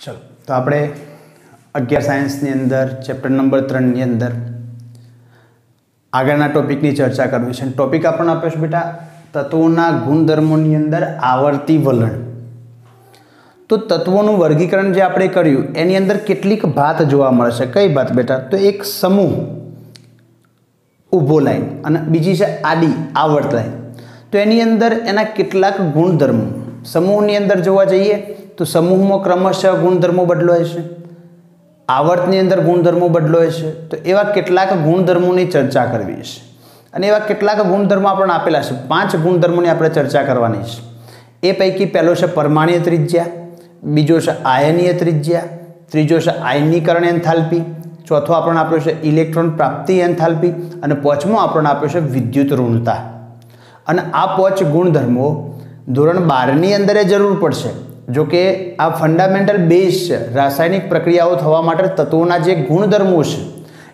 ચલો. તો આપણે અગિયાર સાયન્સની અંદર, ચેપ્ટર નંબર ત્રણની અંદર આગળના ટોપિકની ચર્ચા કરવી છે. ટોપિક આપણને આપ્યો છે, બેટા, તત્વોના ગુણધર્મોની અંદર આવર્તી વલણ. તો તત્વોનું વર્ગીકરણ જે આપણે કર્યું, એની અંદર કેટલીક ભાત જોવા મળશે કઈ ભાત બેટા? તો એક સમૂહ ઊભો લાઈન અને બીજી છે આડી, આવર્ત લાઈન. તો એની અંદર એના કેટલાક ગુણધર્મો. સમૂહની અંદર જોવા જઈએ તો સમૂહમાં ક્રમશઃ ગુણધર્મો બદલાય છે. આવર્તની અંદર ગુણધર્મો બદલાય છે. તો એવા કેટલાક ગુણધર્મોની ચર્ચા કરવી છે. અને એવા કેટલાક ગુણધર્મો આપણને આપેલા છે. પાંચ ગુણધર્મોની આપણે ચર્ચા કરવાની છે. એ પૈકી પહેલો છે પરમાણીય ત્રિજ્યા, બીજો છે આયનીય ત્રિજ્યા, ત્રીજો છે આયનીકરણ એન્થાલ્પી, ચોથો આપણને આપ્યો છે ઇલેક્ટ્રોન પ્રાપ્તિ એન્થાલ્પી, અને પાંચમો આપણને આપ્યો છે વિદ્યુત ઋણતા. અને આ પાંચ ગુણધર્મો ધોરણ બારની અંદર જરૂર પડશે. જો કે આ ફંડામેન્ટલ બેઝ છે, રાસાયણિક પ્રક્રિયાઓ થવા માટે તત્વોના જે ગુણધર્મો છે,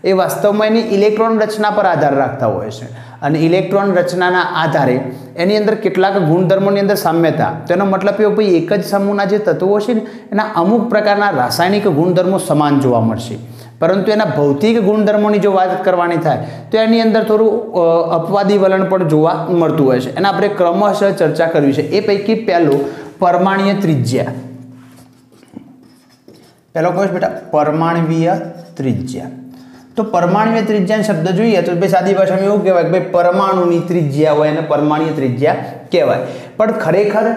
એ વાસ્તવમાં એની ઇલેક્ટ્રોન રચના પર આધાર રાખતા હોય છે. અને ઇલેક્ટ્રોન રચનાના આધારે એની અંદર કેટલાક ગુણધર્મોની અંદર સામ્યતા તેનો મતલબ એવો ભાઈ એક જ સમૂહના જે તત્વો છે ને, એના અમુક પ્રકારના રાસાયણિક ગુણધર્મો સમાન જોવા મળશે. પરંતુ એના ભૌતિક ગુણધર્મોની જો વાત કરવાની થાય, તો એની અંદર થોડું અપવાદી વલણ પણ જોવા મળતું હોય છે. એના આપણે ક્રમશઃ ચર્ચા કરવી છે. એ પૈકી પહેલું પરમાણીય ત્રિજ્યા. પહેલો કહો બેટા, પરમાણવીય ત્રિજ્યા. તો પરમાણવીય ત્રિજ્યા શબ્દ જોઈએ તો ભાઈ સાદી ભાષામાં એવું કહેવાય કે ભાઈ પરમાણુની ત્રિજ્યા હોય અને પરમાણીય ત્રિજ્યા કહેવાય. પણ ખરેખર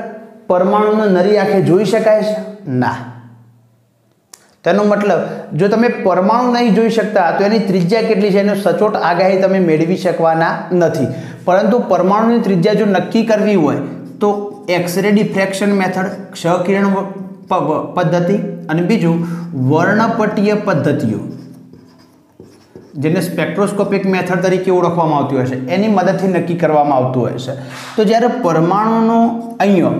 પરમાણુને નરી આંખે જોઈ શકાય છે? ના. તેનો મતલબ, જો તમે પરમાણુ નહીં જોઈ શકતા, તો એની ત્રિજ્યા કેટલી છે? એનો સચોટ આગાહી તમે મેળવી શકવાના નથી. પરંતુ પરમાણુની ત્રિજ્યા જો નક્કી કરવી હોય તો એક્સરે ડિફ્રેક્શન મેથડ ક્ષકિરણ પદ્ધતિ અને બીજું વર્ણપટીય પદ્ધતિઓ, જેને સ્પેક્ટ્રોસ્કોપિક મેથડ તરીકે ઓળખવામાં આવતી હોય છે. એની મદદથી નક્કી કરવામાં આવતું હોય છે. તો જ્યારે પરમાણુનો અહીંયા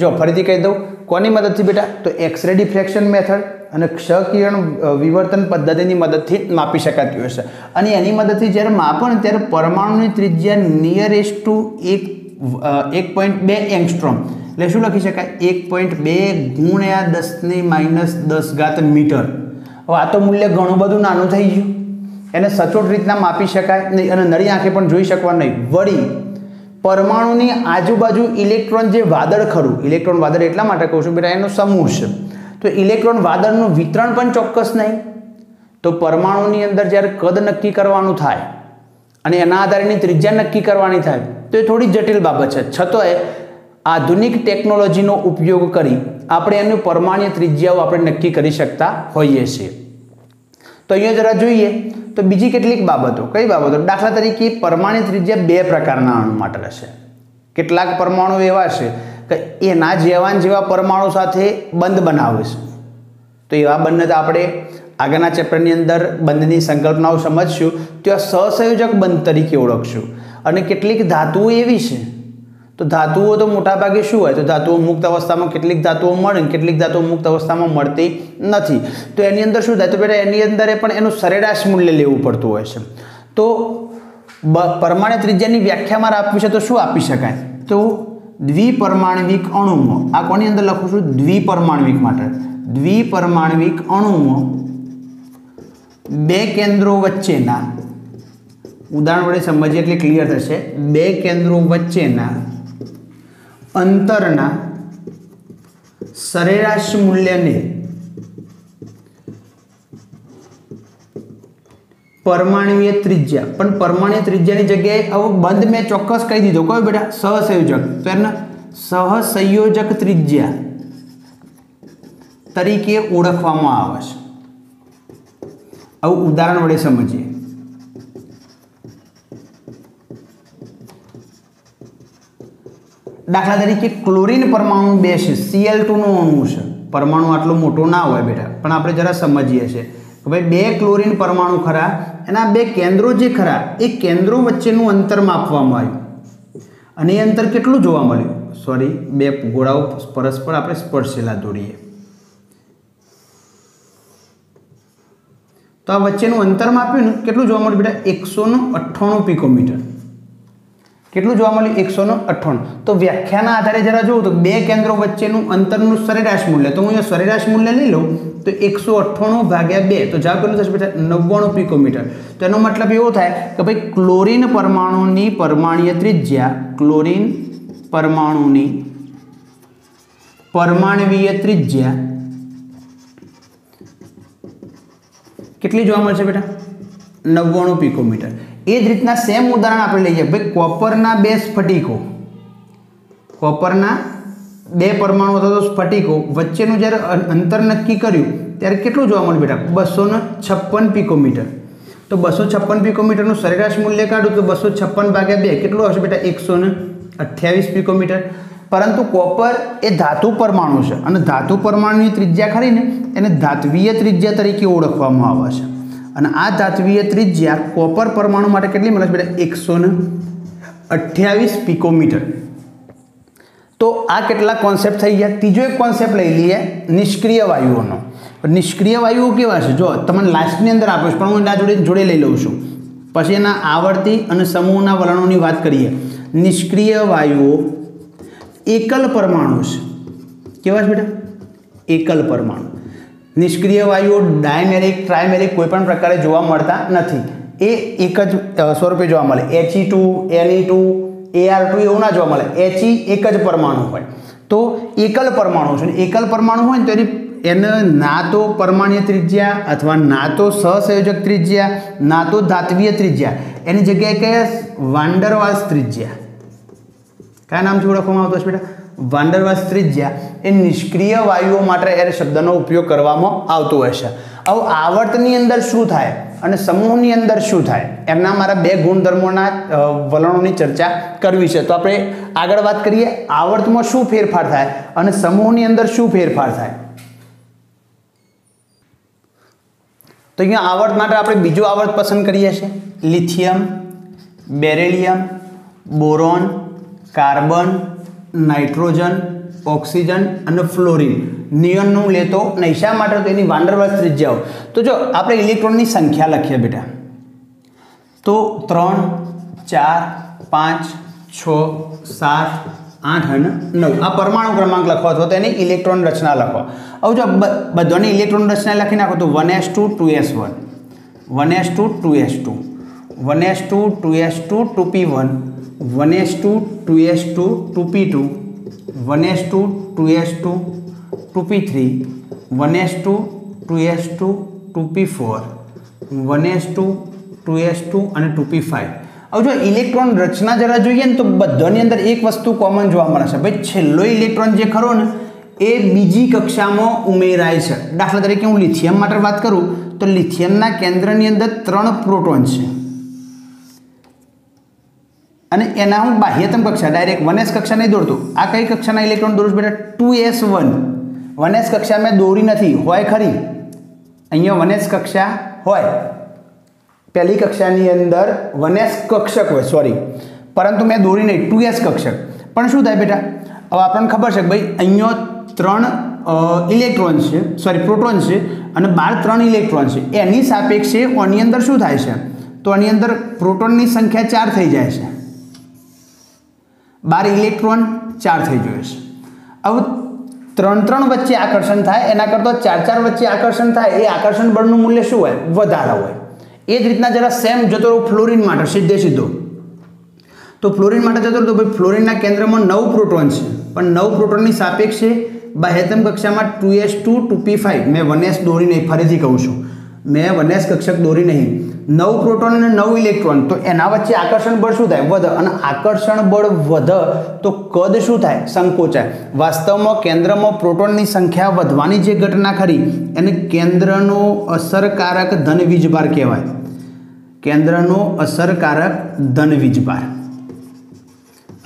જો ફરીથી કહી દઉં, કોની મદદથી બેટા? તો એક્સરે ડિફ્રેક્શન મેથડ અને ક્ષકિરણ વિવર્તન પદ્ધતિની મદદથી માપી શકાતી હોય છે. અને એની મદદથી જ્યારે માપણ ત્યારે પરમાણુની ત્રિજ્યા નિયરેસ્ટ ટુ એક એક પોઈન્ટ બે એંગસ્ટ્રોમ. એટલે શું લખી શકાય? એક પોઈન્ટ બે ગુણ્યા દસની માઇનસ દસ ઘાત મીટર. હવે આ તો મૂલ્ય ઘણું બધું નાનું થઈ ગયું. એને સચોટ રીતના માપી શકાય નહીં અને નળી આંખે પણ જોઈ શકવા નહીં. વળી, પરમાણુની આજુબાજુ ઇલેક્ટ્રોન જે વાદળ ખરું, ઇલેક્ટ્રોન વાદળ એટલા માટે કહું છું બેટા એનો સમૂહ છે. તો ઇલેક્ટ્રોન વાદળનું વિતરણ પણ ચોક્કસ નહીં. તો પરમાણુની અંદર જ્યારે કદ નક્કી કરવાનું થાય અને એના આધારેની ત્રિજ્યા નક્કી કરવાની થાય. તો એ થોડી જટિલ બાબત છે. છતાંય આધુનિક ટેકનોલોજીનો ઉપયોગ કરી આપણે એનું પરમાણ્ય ત્રિજ્યાઓ આપણે નક્કી કરી શકતા હોઈએ છીએ. તો અહીંયા જરા જોઈએ. તો બીજી કેટલીક બાબતો. કઈ બાબતો? દાખલા તરીકે પરમાણુ ત્રિજ્યા બે પ્રકારના અણુ માટે રહેશે. કેટલાક પરમાણુ એવા છે કે એના જેવાન જેવા પરમાણુ સાથે બંધ બનાવે છે. તો એવા બંને આપણે આગળના ચેપ્ટરની અંદર બંધની સંકલ્પનાઓ સમજશું ત્યાં સહસંયોજક બંધ તરીકે ઓળખશું. અને કેટલીક ધાતુઓ એવી છે. તો ધાતુઓ તો મોટાભાગે શું હોય? તો ધાતુઓ મુક્ત અવસ્થામાં કેટલીક ધાતુઓ મળે કેટલીક ધાતુઓ મુક્ત અવસ્થામાં મળતી નથી. તો એની અંદર શું થાય? તો બેટા એની અંદર પણ એનું સરેરાશ મૂલ્ય લેવું પડતું હોય છે. તો પરમાણુ ત્રિજ્યાની વ્યાખ્યામાં આપવી છે તો શું આપી શકાય? તો દ્વિપરમાણવિક અણુમાં આ કોની અંદર લખું છું? દ્વિપરમાણવિક માટે. દ્વિપરમાણવિક અણુમાં બે કેન્દ્રો વચ્ચેના, ઉદાહરણ વડે સમજીએ એટલે ક્લિયર થશે. બે કેન્દ્રો વચ્ચેના અંતરના સરેરાશ મૂલ્યને પરમાણુય ત્રિજ્યા, પણ પરમાણુ ત્રિજ્યાની જગ્યાએ આવો બંધ મેં ચોક્કસ કહી દીધો. કયો બેટા, સહસંયોજક. તો એના સહસંયોજક ત્રિજ્યા તરીકે ઓળખવામાં આવે છે. આવું ઉદાહરણ વડે સમજીએ. દાખલા તરીકે ક્લોરીન પરમાણુ બે છે સીએલ ટુનું અણુ છે. પરમાણુ આટલો મોટો ના હોય બેટા, પણ આપણે જરા સમજીએ છીએ કે ભાઈ બે ક્લોરીન પરમાણુ ખરા, એના બે કેન્દ્રો જે ખરા, એ કેન્દ્રો વચ્ચેનું અંતર માપવામાં આવ્યું. અને એ અંતર કેટલું જોવા મળ્યું? સોરી બે ગોળાઓ પરસ્પર આપણે સ્પર્શેલા દોરીએ. તો આ વચ્ચેનું અંતર માપ્યું ને, કેટલું જોવા મળ્યું બેટા? એકસોનું અઠ્ઠાણું પિકોમીટર. કેટલું જોવા મળ્યું? એકસોનો અઠ્ઠાણું. તો વ્યાખ્યાના આધારે જરા જોઉં તો બે કેન્દ્રો વચ્ચેનું અંતરનું સરેરાશ મૂલ્ય, તો હું અહીંયા સરેરાશ મૂલ્ય લઈ લઉં, તો એકસો અઠ્ઠાણું ભાગ્યા બે, તો જવાબ કેટલું થશે બેટા? નવ્વાણું પિકોમીટર. તો એનો મતલબ એવો થાય કે ભાઈ ક્લોરીન પરમાણુની પરમાણીય ત્રિજ્યા, ક્લોરીન પરમાણુની પરમાણવીય ત્રિજ્યા કેટલી જોવા મળશે બેટા? નવ્વાણું પિકોમીટર એ જ રીતના સેમ ઉદાહરણ આપણે લઈએ. ભાઈ કોપરના બે સ્ફટિકો. કોપરના બે પરમાણુ અથવા તો સ્ફટિકો વચ્ચેનું જ્યારે અંતર નક્કી કર્યું, ત્યારે કેટલું જોવા મળ્યું બેટા? બસો છપ્પન પિકોમીટર તો બસો છપ્પન પિકોમીટરનું સરેરાશ મૂલ્ય કાઢું તો બસો છપ્પન ભાગ્યા બે, કેટલું આવશે બેટા? એકસો અઠ્યાવીસ પિકોમીટર પરંતુ કોપર એ ધાતુ પરમાણુ છે. અને ધાતુ પરમાણુની ત્રિજ્યા ખરી ને, એને ધાત્વીય ત્રિજ્યા તરીકે ઓળખવામાં આવે છે. અને આ ધાત્વીય ત્રિજ્યા કોપર પરમાણુ માટે કેટલી મળે છે બેટા? એકસો ને અઠ્યાવીસ પિકોમીટર. તો આ કેટલા કોન્સેપ્ટ થઈ ગયા? ત્રીજો એક કોન્સેપ્ટ લઈ લઈએ, નિષ્ક્રિય વાયુઓનો. નિષ્ક્રિય વાયુઓ કેવા છે? જો, તમને લાસ્ટની અંદર આપીશ પણ હું એના જોડે જોડે લઈ લઉં છું. પછી એના આવર્તી અને સમૂહના વલણોની વાત કરીએ. નિષ્ક્રિય વાયુઓ એકલ પરમાણુ છે. કેવા છે બેટા? એકલ પરમાણુ. નિષ્ક્રિય વાયુઓ ડાયમેરિક, ટ્રાયમેરિક કોઈ પણ પ્રકારે જોવા મળતા નથી. એ એક જ સ્વરૂપે જોવા મળે. H E two N E two A R two એવું ના જોવા મળે. એચઈ એક જ પરમાણુ હોય. તો એકલ પરમાણુ છે. એકલ પરમાણુ હોય ને તો એની, એને ના તો પરમાણ્ય ત્રિજ્યા અથવા ના તો સહસંયોજક ત્રિજ્યા, ના તો ધાત્વીય ત્રિજ્યા. એની જગ્યાએ કયા? વાંડરવાલ્સ ત્રિજ્યા. કયા નામથી ઓળખવામાં આવતો છે બેટા? વાંડરવાસ ત્રિજ્યા એ નિષ્ક્રિય વાયુઓ માટે એ શબ્દનો ઉપયોગ કરવામાં આવતો હોય છે. હવે આવર્તની અંદર શું થાય અને સમૂહની અંદર શું થાય? એમના મારા બે ગુણધર્મોના વલણોની ચર્ચા કરવી છે. તો આપણે આગળ વાત કરીએ, આવર્તમાં શું ફેરફાર થાય અને સમૂહની અંદર શું ફેરફાર થાય? તો અહીંયા આવર્ત માટે આપણે બીજો આવર્ત પસંદ કરીએ છીએ. Lithium, beryllium, boron carbon, nitrogen, oxygen અને ફ્લોરિન. નિયનનું લેતો નહીં. શા માટે? તો એની વાંડરવાસ ત્રિજ્યાઓ. તો જો આપણે ઇલેક્ટ્રોનની સંખ્યા લખીએ બેટા. તો ત્રણ, ચાર, પાંચ, છ, સાત, આઠ અને નવ. આ પરમાણુ ક્રમાંક લખો અથવા તો એની ઇલેક્ટ્રોન રચના લખો. હવે જો બધાની ઇલેક્ટ્રોન રચના લખી નાખો તો one S two two S one. One S two two S two. One S two two S two two P one. One S two two S two two P two one S two two S two two P three one S two two S two two P four one S two two S two અને two P five હવે જો electron રચના જરા જોઈએ ને તો બધાની અંદર એક વસ્તુ કોમન જોવા મળે છે. ભાઈ, છેલ્લો ઇલેક્ટ્રોન જે ખરો ને, એ બીજી કક્ષામાં ઉમેરાય છે. દાખલા તરીકે હું લિથિયમ માટે વાત કરું, તો લિથિયમના કેન્દ્રની અંદર ત્રણ પ્રોટોન છે. અને એના હું બાહ્યતમ કક્ષા ડાયરેક્ટ વન એસ કક્ષા નહીં દોરતો આ કઈ કક્ષાના ઇલેક્ટ્રોન દોરું બેટા? Two S one one S કક્ષા મેં દોરી નથી. હોય ખરી. અહીંયા વન એસ કક્ષા હોય. પહેલી કક્ષાની અંદર વન એસ કક્ષક હોય સોરી પરંતુ મેં દોરી નહીં ટુ એસ કક્ષક. પણ શું થાય બેટા? હવે આપણને ખબર છે કે ભાઈ, અહીંયા ત્રણ ઇલેક્ટ્રોન છે સોરી પ્રોટોન છે અને બાર ત્રણ ઇલેક્ટ્રોન છે. એની સાપેક્ષે આની અંદર શું થાય છે? તો આની અંદર પ્રોટોનની સંખ્યા ચાર થઈ જાય છે. બાર ઇલેક્ટ્રોન ચાર થઈ જોઈએ છે. હવે ત્રણ ત્રણ વચ્ચે આકર્ષણ થાય, એના કરતાં ચાર ચાર વચ્ચે આકર્ષણ થાય, એ આકર્ષણ બળનું મૂલ્ય શું હોય? વધારે હોય. એ જ રીતના જરા સેમ જતો રહો ફ્લોરિન માટે, સીધે સીધો. તો ફ્લોરિન માટે જતો રહો તો ભાઈ ફ્લોરિનના કેન્દ્રમાં નવ પ્રોટોન છે. પણ નવ પ્રોટોનની સાપેક્ષે બાહ્યતમ કક્ષામાં two S two two P five મેં વન એસ દોરી નહીં ફરીથી કહું છું. મેં વન એસ કક્ષક દોરી નહીં. નવ પ્રોટોન અને નવ ઇલેક્ટ્રોન, તો એના વચ્ચે આકર્ષણ બળ શું થાય? વધે. અને આકર્ષણ બળ વધે, તો કદ શું થાય? સંકોચાય. વાસ્તવમાં કેન્દ્રમાં પ્રોટોનની સંખ્યા વધવાની જે ઘટના ખરી, એને કેન્દ્રનો અસરકારક ધન વીજભાર કહેવાય. કેન્દ્રનો અસરકારક ધન વીજભાર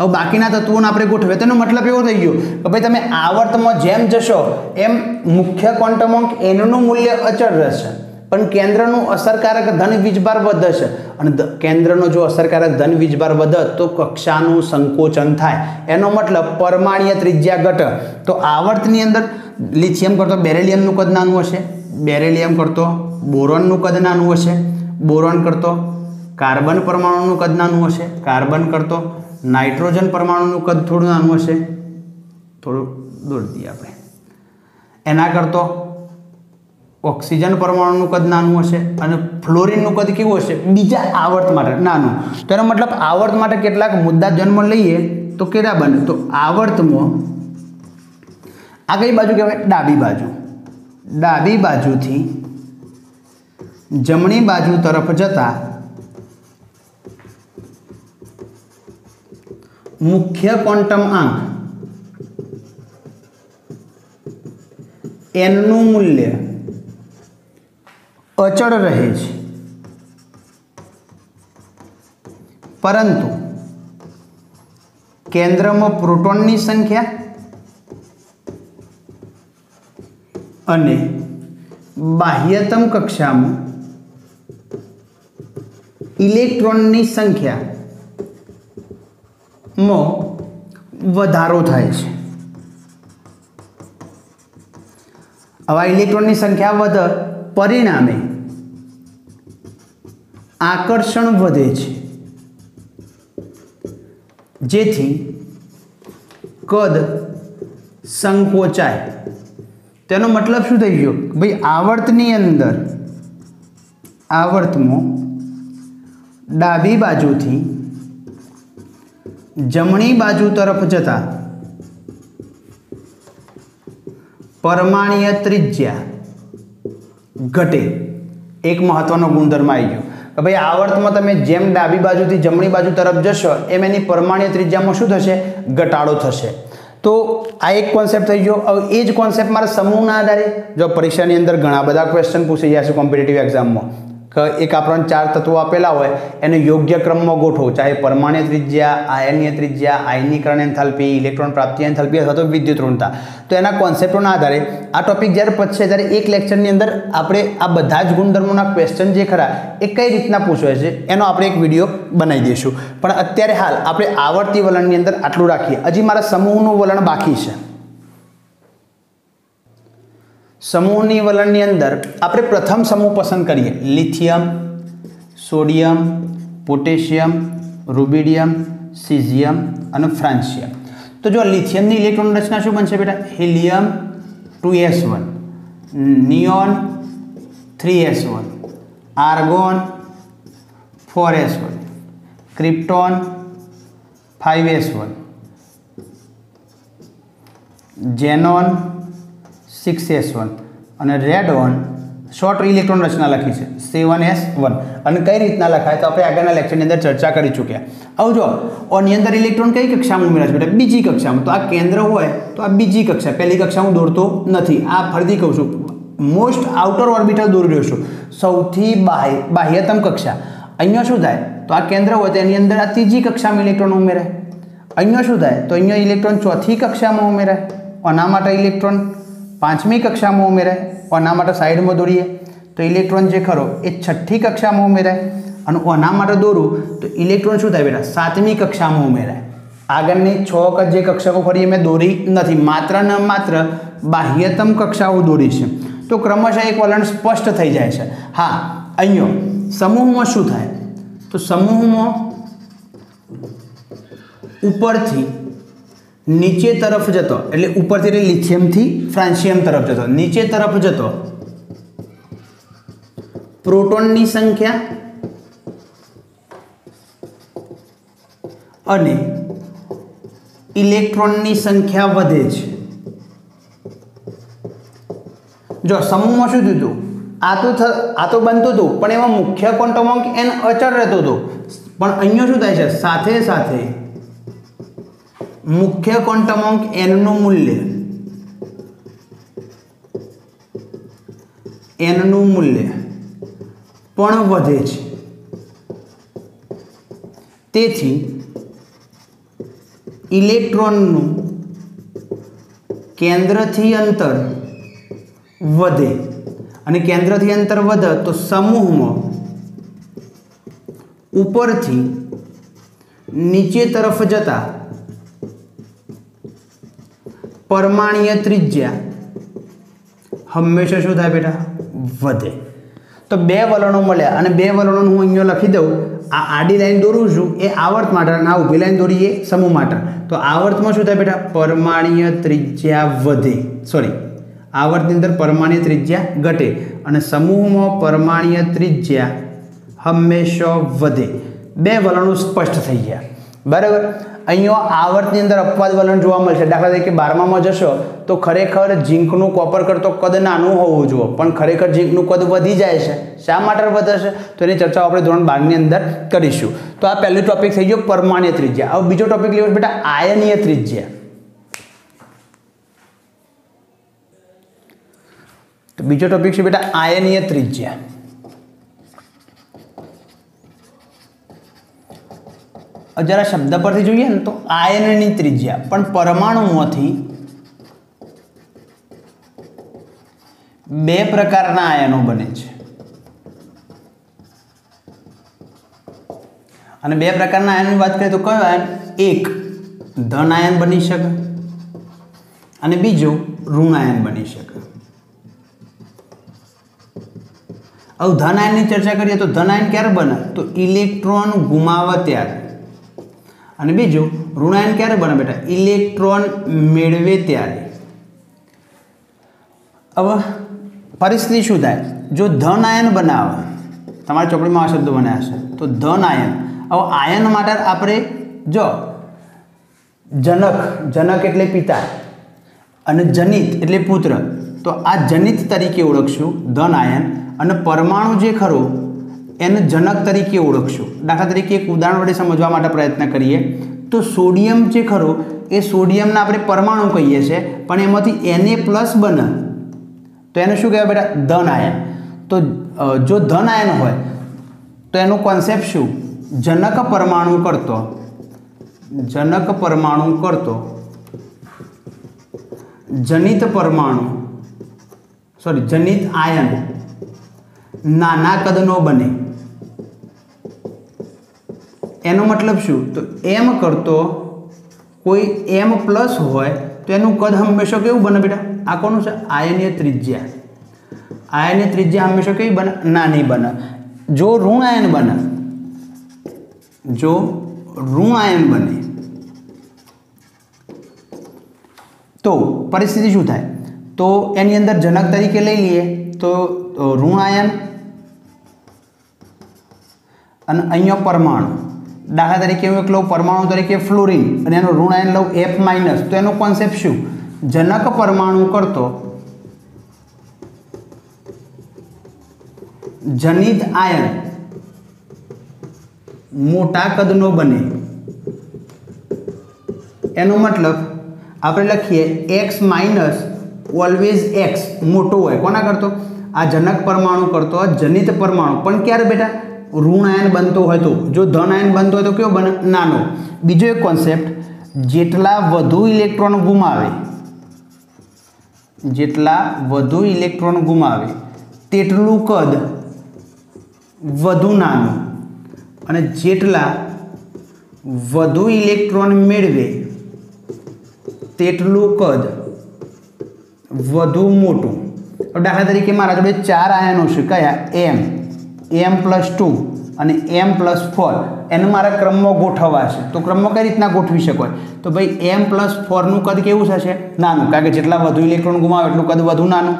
હવે બાકીના તત્વોને આપણે ગોઠવે તેનો મતલબ એવો થઈ ગયો કે ભાઈ તમે આવર્તમાં જેમ જશો, એમ મુખ્ય ક્વોન્ટમ અંક એનું મૂલ્ય અચળ રહેશે. પણ કેન્દ્રનું અસરકારક ધન વીજભાર વધશે. અને કેન્દ્રનો જો અસરકારક ધન વીજભાર વધે, તો કક્ષાનું સંકોચન થાય. એનો મતલબ પરમાણીય ત્રિજ્યા ઘટ તો આવર્તની અંદર લિથિયમ કરતો બેરેલિયમનું કદ નાનું હશે. બેરેલિયમ કરતો બોરોનનું કદ નાનું હશે. બોરોન કરતો કાર્બન પરમાણુનું કદ નાનું હશે. કાર્બન કરતો નાઇટ્રોજન પરમાણુનું કદ થોડું નાનું હશે. થોડું દોડી દઈએ આપણે. એના કરતો ઓક્સિજન પરમાણુનું કદ નાનું હશે અને ફ્લોરિનનું કદ કેવું હશે? બીજા આવર્ત માટે નાનું. તો એનો મતલબ આવર્ત માટે કેટલાક મુદ્દા જન્મ લઈએ તો કેટલા બને? તો આવર્તમાં આ કઈ બાજુ કહેવાય? ડાબી બાજુ. ડાબી બાજુથી જમણી બાજુ તરફ જતા મુખ્ય ક્વોન્ટમ આંક એનનું મૂલ્ય અચળ રહે છે. પરંતુ કેન્દ્રમાં પ્રોટોનની સંખ્યા અને બાહ્યતમ કક્ષામાં ઇલેક્ટ્રોનની સંખ્યામાં વધારો થાય છે. આવા ઇલેક્ટ્રોનની સંખ્યા વધે પરિણામે આકર્ષણ વધે છે. જેથી કદ સંકોચાય. તેનો મતલબ શું થઈ ગયો? ભાઈ આવર્તની અંદર, આવર્તમાં ડાબી બાજુથી જમણી બાજુ તરફ જતા પરમાણીય ત્રિજ્યા ઘટે. એક મહત્વનો ગુણધર્મ આવી ગયો. કે ભાઈ આવર્તમાં તમે જેમ ડાબી બાજુથી જમણી બાજુ તરફ જશો, એમ એની પરમાણીય ત્રિજ્યામાં શું થશે? ઘટાડો થશે. તો આ એક કોન્સેપ્ટ થઈ ગયો. હવે એ જ કોન્સેપ્ટ મારા સમૂહના આધારે જો પરીક્ષાની અંદર ઘણા બધા ક્વેશ્ચન પૂછી જશે કોમ્પિટેટિવ એક્ઝામમાં એક આપણને ચાર તત્વો આપેલા હોય, એને યોગ્ય ક્રમમાં ગોઠવો. ચાહે પરમાણ્ય ત્રિજ્યા, આયનીય ત્રિજ્યા, આયનીકરણ એન્થાલ્પી, ઇલેક્ટ્રોન પ્રાપ્તિ એન્થાલ્પી અથવા તો વિદ્યુત ઋણતા. તો એના કોન્સેપ્ટોના આધારે આ ટોપિક જ્યારે પછશે ત્યારે એક લેક્ચરની અંદર આપણે આ બધા જ ગુણધર્મોના ક્વેશ્ચન જે ખરા, એ કઈ રીતના પૂછવાય છે, એનો આપણે એક વીડિયો બનાવી દઈશું. પણ અત્યારે હાલ આપણે આવર્તી વલણની અંદર આટલું રાખીએ. હજી મારા સમૂહનું વલણ બાકી છે. સમૂહની વલણની અંદર આપણે પ્રથમ સમૂહ પસંદ કરીએ. Lithium, sodium, potassium rubidium caesium અને ફ્રાન્સિયમ. તો જો લિથિયમની ઇલેક્ટ્રોન રચના શું બનશે બેટા? Helium two s one, neon three s one, argon four s one, krypton five s one xenon six s one અને રેડ વન શોર્ટ ઇલેક્ટ્રોન રચના લખી છે. સેવન એસ વન અને કઈ રીતના લખાય? તો આપણે આગળના લેક્ચરની અંદર ચર્ચા કરી ચૂક્યા. આવું જો, ઓની અંદર ઇલેક્ટ્રોન કઈ કક્ષામાં ઉમેરાશે બેટા, બીજી કક્ષામાં. તો આ કેન્દ્ર હોય, તો આ બીજી કક્ષા. પહેલી કક્ષા હું દોરતો નથી. આ ફરીથી કહું છું. મોસ્ટ આઉટર ઓર્બિટલ દોરી રહ્યો છું. સૌથી બાહ્ય, બાહ્યતમ કક્ષા. અહીંયા શું થાય? તો આ કેન્દ્ર હોય, તો એની અંદર આ ત્રીજી કક્ષામાં ઇલેક્ટ્રોન ઉમેરાય. અહીંયા શું થાય? તો અહીંયા ઇલેક્ટ્રોન ચોથી કક્ષામાં ઉમેરાય. આના માટે ઇલેક્ટ્રોન પાંચમી કક્ષામાં ઉમેરાય ઓના માટે સાઈડમાં દોરીએ તો ઇલેક્ટ્રોન જે ખરો એ છઠ્ઠી કક્ષામાં ઉમેરાય અને ઓના માટે દોરું, તો ઇલેક્ટ્રોન શું થાય બેટા? સાતમી કક્ષામાં ઉમેરાય આગળની છ વખત જે કક્ષાઓ ફરી મેં દોરી નથી, માત્ર ને માત્ર બાહ્યતમ કક્ષાઓ દોરી છે. તો ક્રમશઃ એક વલણ સ્પષ્ટ થઈ જાય છે. હા, અહીંયો, સમૂહમાં શું થાય? તો સમૂહમાં ઉપરથી નીચે તરફ જતો, એટલે ઉપરથી એટલે લિથિયમથી ફ્રાન્સિયમ તરફ જતો. નીચે તરફ જતો. પ્રોટોનની સંખ્યા અને ઇલેક્ટ્રોનની સંખ્યા વધે છે. જો સમૂહમાં શું થયું આ તો આ તો બનતું હતું, પણ એમાં મુખ્ય ક્વોન્ટમ અંક એન અચળ રહેતો હતો. પણ અહીંયા શું થાય છે? સાથે સાથે મુખ્ય ક્વોન્ટમ અંક એનનું મૂલ્ય. એનનું મૂલ્ય પણ વધે છે. તેથી ઇલેક્ટ્રોનનું કેન્દ્રથી અંતર વધે. અને કેન્દ્રથી અંતર વધે તો સમૂહમાં ઉપરથી નીચે તરફ જતા પરમાણીય ત્રિજ્યા હંમેશા શું થાય બેટા, વધે. તો બે વલણો મળ્યા અને બે વલણો હું અહીંયા લખી દઉં. આ આડી લાઈન દોરું છું, એ આવર્ત માટે અને આ ઊભી લાઈન દોરીએ સમૂહ માટે તો આવર્તમાં શું થાય બેટા? પરમાણીય ત્રિજ્યા વધે. સોરી આવર્તની અંદર પરમાણીય ત્રિજ્યા ઘટે અને સમૂહમાં પરમાણીય ત્રિજ્યા હંમેશા વધે. બે વલણો સ્પષ્ટ થઈ ગયા. બરાબર? અહીંયા આવર્તની અંદર અપવાદ વલણ જોવા મળશે. દાખલા તરીકે બારમામાં જશો તો ખરેખર ઝીંકનું કોપર કરતો કદ નાનું હોવું જોઈએ પણ ખરેખર ઝીંકનું કદ વધી જાય છે. શા માટે વધશે? તો એની ચર્ચા આપણે ધોરણ બારની અંદર કરીશું. તો આ પહેલું ટોપિક થઈ ગયો પરમાણીય ત્રિજ્યા. હવે બીજો ટોપિક લેવો બેટા, આયનીય ત્રિજ્યા. તો બીજો ટોપિક છે બેટા, આયનીય ત્રિજ્યા. જરા શબ્દ પરથી જોઈએ ને તો આયનની ત્રિજ્યા. પણ પરમાણુમાંથી બે પ્રકારના આયનો બને છે. અને બે પ્રકારના આયનની વાત કરીએ તો કયો આયન? એક ધન આયન બની શકે અને બીજું ઋણ આયન બની શકે. હવે ધન આયનની ચર્ચા કરીએ તો ધન આયન ક્યારે બને? તો ઇલેક્ટ્રોન ગુમાવે ત્યારે. અને બીજું, ઋણાયન ક્યારે બને બેટા? ઇલેક્ટ્રોન મેળવે ત્યારે. હવે પરિસ્થિતિ શું થાય? જો ધન આયન બનાવે, તમારી ચોપડીમાં આ શબ્દ બન્યા હશે, તો ધન આયન. હવે આયન માટે આપણે જો, જનક જનક એટલે પિતા અને જનિત એટલે પુત્ર. તો આ જનિત તરીકે ઓળખશું ધન આયન. અને પરમાણુ જે ખરો એને જનક તરીકે ઓળખશું. દાખલા તરીકે એક ઉદાહરણ વડે સમજવા માટે પ્રયત્ન કરીએ. તો સોડિયમ જે ખરો, એ સોડિયમના આપણે પરમાણુ કહીએ છીએ, પણ એમાંથી એને પ્લસ બને. તો એને શું કહેવાય બેટા? ધન આયન. તો જો ધન આયન હોય, તો એનો કોન્સેપ્ટ શું? જનક પરમાણુ કરતો. જનક પરમાણુ કરતો. જનિત પરમાણુ. સોરી જનિત આયન. નાના કદનો બને. એનો મતલબ શું? તો એમ કરતો કોઈ એમ પ્લસ હોય તો એનું કદ હંમેશા કેવું બને બેટા? આ કોનું છે? આયનીય ત્રિજ્યા. આયનીય ત્રિજ્યા હંમેશા કેવી બને? નાની બને. જો ઋણ આયન બને, જો ઋણ આયન બને, તો પરિસ્થિતિ શું થાય? તો એની અંદર જનક તરીકે લઈ લઈએ, તો ઋણ આયન અને અહીંયા પરમાણુ. દાખલા તરીકે હું એક લઉં, પરમાણુ તરીકે ફ્લોરિન અને એનો ઋણ આયન લઉં એફ માઇનસ તો એનો કોન્સેપ્ટ શું? જનક પરમાણુ કરતો જનિત આયન મોટા કદનો બને. એનો મતલબ આપણે લખીએ એક્સ માઇનસ ઓલવેઝ એક્સ મોટો હોય. કોના કરતો? આ જનક પરમાણુ કરતો જનિત પરમાણુ. પણ ક્યારે બેટા? ઋણ આયન બનતો હોય તો. જો ધન આયન બનતો હોય તો કેવો બને? નાનો. બીજો એક કોન્સેપ્ટ જેટલા વધુ ઇલેક્ટ્રોન ગુમાવે, જેટલા વધુ ઇલેક્ટ્રોન ગુમાવે, તેટલું કદ વધુ નાનું. અને જેટલા વધુ ઇલેક્ટ્રોન મેળવે, તેટલું કદ વધુ મોટું. દાખલા તરીકે મારા જોડે ચાર આયનો છે. કયા? એમ એમ પ્લસ ટુ અને એમ પ્લસ ફોર. એને મારા ક્રમમાં ગોઠવવા છે તો ક્રમમાં કઈ રીતના ગોઠવી શકાય તો ભાઈ, એમ પ્લસ ફોરનું કદ કેવું થશે? નાનું. કારણ કે જેટલા વધુ ઇલેક્ટ્રોન ગુમાવે એટલું કદ વધુ નાનું.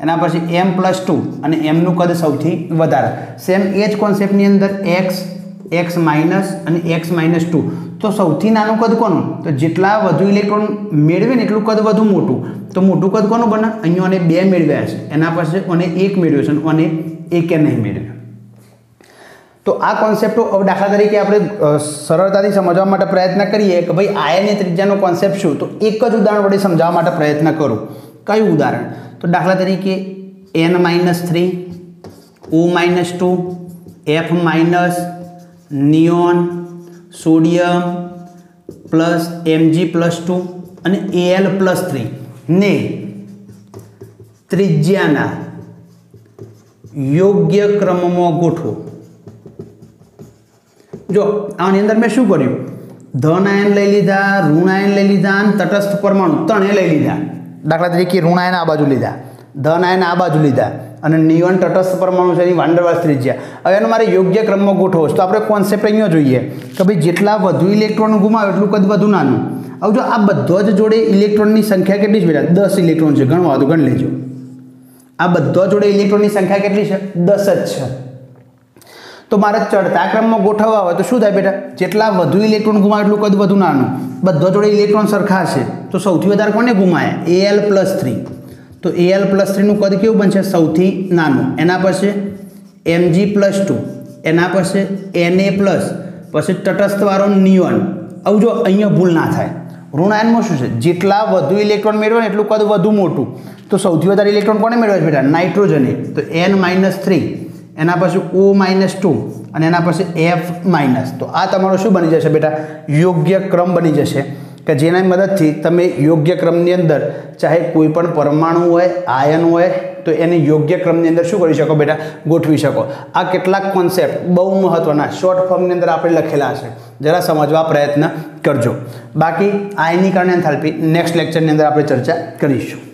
એના પછી એમ પ્લસ ટુ અને એમનું કદ સૌથી વધારે. સેમ એ જ કોન્સેપ્ટની અંદર એક્સ એક્સ માઇનસ અને એક્સ માઇનસ ટુ. તો સૌથી નાનું કદ કોનું? તો જેટલા વધુ ઇલેક્ટ્રોન મેળવે ને એટલું કદ વધુ મોટું. તો મોટું કદ કોનું બને? અહીંયા બે મેળવ્યા છે. એના પછી અને એક મેળવ્યો છે અને એકે નહીં મેળવ્યો. તો આ કોન્સેપ્ટો હવે દાખલા તરીકે આપણે સરળતાથી સમજવા માટે પ્રયત્ન કરીએ કે ભાઈ આયનની ત્રિજ્યાનો કોન્સેપ્ટ શું? તો એક જ ઉદાહરણ વડે સમજાવવા માટે પ્રયત્ન કરું. કયું ઉદાહરણ? તો દાખલા તરીકે N minus three O minus two F minus neon sodium plus Mg plus two અને એલ પ્લસ થ્રી ને ત્રિજ્યાના યોગ્ય ક્રમમાં ગોઠવો. જો, આની અંદર મેં શું કર્યું? ધન આયન લઈ લીધા, ઋણ આયન લઈ લીધા અને તટસ્થ પરમાણુ ત્રણે લઈ લીધા. દાખલા તરીકે ઋણ આયન આ બાજુ લીધા, ધન આયન આ બાજુ લીધા અને નિયન તટસ્થ પરમાણુ છે એની વાંડરવાસ ત્રિજ્યા. હવે એનો મારે યોગ્ય ક્રમમાં ગોઠવો તો આપણે કોન્સેપ્ટ અહીંયા જોઈએ કે ભાઈ જેટલા વધુ ઇલેક્ટ્રોન ગુમાવે એટલું કદ વધુ નાનું. હવે જો આ બધો જ જોડે ઇલેક્ટ્રોનની સંખ્યા કેટલી છે બેટા? દસ ઇલેક્ટ્રોન છે. ઘણું વાંધો, ગણી લેજો. આ બધો જોડે ઇલેક્ટ્રોનની સંખ્યા કેટલી છે? દસ જ છે. તો મારે ચડતા ક્રમમાં ગોઠવવા હોય તો શું થાય બેટા? જેટલા વધુ ઇલેક્ટ્રોન ગુમાવે એટલું કદ વધુ નાનું. બધા જોડે ઇલેક્ટ્રોન સરખા છે તો સૌથી વધારે કોને ગુમાયા એલ પ્લસ થ્રી તો એ એલ પ્લસ થ્રીનું કદ કેવું બનશે? સૌથી નાનું. એના પછી એમજી પ્લસ ટુ એના પછી એને પ્લસ પછી તટસ્થવાળો નિયોન આવું જો અહીંયા ભૂલ ના થાય. ઋણાયનમાં શું છે? જેટલા વધુ ઇલેક્ટ્રોન મેળવે એટલું કદ વધુ મોટું. તો સૌથી વધારે ઇલેક્ટ્રોન કોને મેળવે છે બેટા? નાઇટ્રોજને તો એન માઇનસ થ્રી એના પછી ઓ માઇનસ ટુ અને એના પછી એફ માઇનસ. તો આ તમારો શું બની જશે બેટા? યોગ્ય ક્રમ બની જશે કે જેના મદદથી તમે યોગ્ય ક્રમની અંદર ચાહે કોઈ પણ પરમાણુ હોય, આયન હોય, તો એને યોગ્ય ક્રમની અંદર શું કરી શકો બેટા? ગોઠવી શકો. આ કેટલાક કોન્સેપ્ટ બહુ મહત્ત્વના શોર્ટ ફોર્મની અંદર આપણે લખેલા છે જરા સમજવા પ્રયત્ન કરજો. બાકી આયનીકરણ એન્થાલ્પી નેક્સ્ટ લેક્ચરની અંદર આપણે ચર્ચા કરીશું.